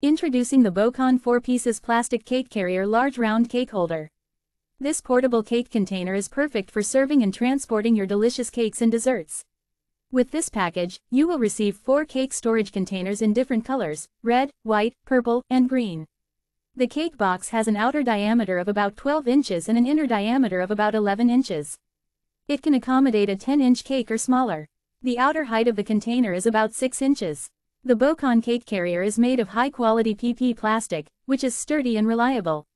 Introducing the Bokon 4 Pieces Plastic Cake Carrier Large Round Cake Holder. This portable cake container is perfect for serving and transporting your delicious cakes and desserts. With this package, you will receive four cake storage containers in different colors, red, white, purple, and green. The cake box has an outer diameter of about 12 inches and an inner diameter of about 11 inches. It can accommodate a 10-inch cake or smaller. The outer height of the container is about 6 inches. The Bokon cake carrier is made of high-quality PP plastic, which is sturdy and reliable.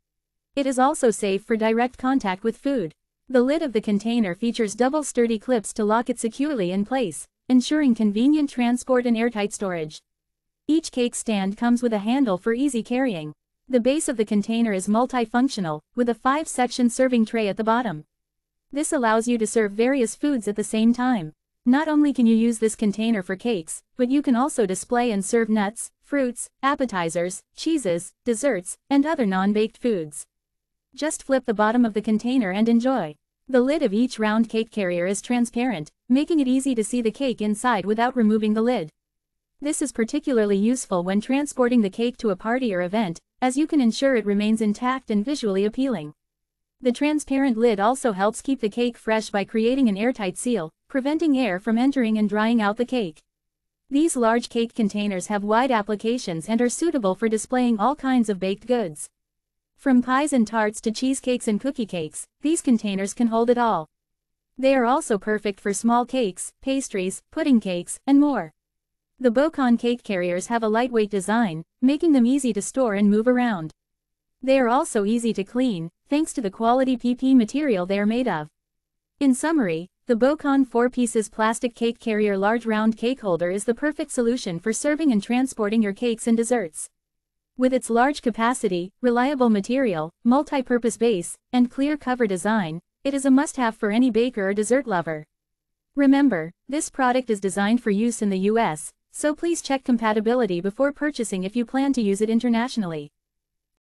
It is also safe for direct contact with food. The lid of the container features double sturdy clips to lock it securely in place, ensuring convenient transport and airtight storage. Each cake stand comes with a handle for easy carrying. The base of the container is multifunctional, with a 5-section serving tray at the bottom. This allows you to serve various foods at the same time. Not only can you use this container for cakes, but you can also display and serve nuts, fruits, appetizers, cheeses, desserts, and other non-baked foods. Just flip the bottom of the container and enjoy. The lid of each round cake carrier is transparent, making it easy to see the cake inside without removing the lid. This is particularly useful when transporting the cake to a party or event, as you can ensure it remains intact and visually appealing. The transparent lid also helps keep the cake fresh by creating an airtight seal, preventing air from entering and drying out the cake. These large cake containers have wide applications and are suitable for displaying all kinds of baked goods. From pies and tarts to cheesecakes and cookie cakes, these containers can hold it all. They are also perfect for small cakes, pastries, pudding cakes, and more. The Bokon cake carriers have a lightweight design, making them easy to store and move around. They are also easy to clean, thanks to the quality PP material they are made of. In summary, the Bokon 4 pieces plastic cake carrier large round cake holder is the perfect solution for serving and transporting your cakes and desserts. With its large capacity, reliable material, multi-purpose base, and clear cover design, it is a must-have for any baker or dessert lover. Remember, this product is designed for use in the US, so please check compatibility before purchasing if you plan to use it internationally.